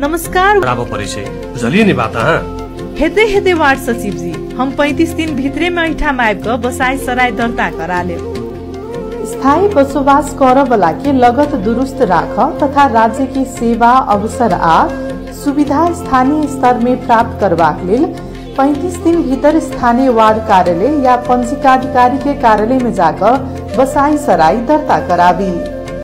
नमस्कार। परिचय। बुझलिए नि बात हेते हेते वार्ड सचिव जी हम 35 दिन भित्रे में ऐठा आबि क बसाई सराय दर्ता कराले स्थायी बसोबास करब के लगत दुरुस्त राख तथा राज्य की सेवा अवसर आ सुविधा स्थानीय स्तर में प्राप्त करबाक लेल 35 दिन भीतर स्थानीय वार्ड कार्यालय या पंजीकाधिकारी के कार्यालय में जाकर बसाई सराय दर्ता कराबी।